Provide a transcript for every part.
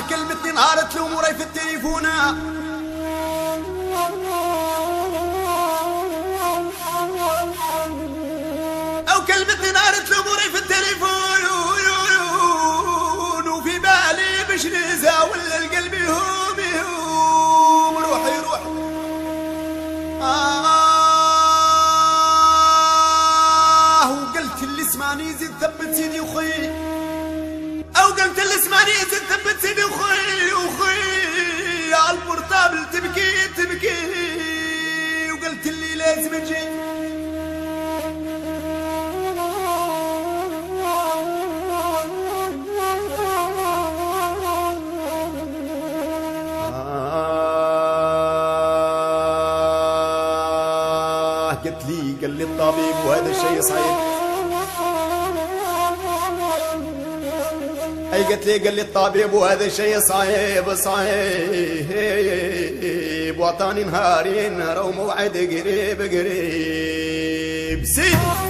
والله كلمتني نهار تلوم وراي في التليفون. أو كلمتني نهار تلوم وراي في التليفون. وفي بالي باش نزاول القلب يهوم يهوم. روح يروح آه وقلت اللي سمعني زيد ثبت سيدي وخيي ثبت سيدي وخي وخي. على البورتابل تبكي تبكي. وقلت اللي لازم أجي. آه قلت لي قال لي الطبيب وهذا الشيء صعيب أي قلت لي قال لي الطبيب وهذا الشيء صعيب صعيب. وعطاني نهارين نهار وموعد قريب قريب. سيدي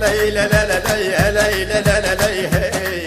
ليلى ليلى ليلى ليلى ليلى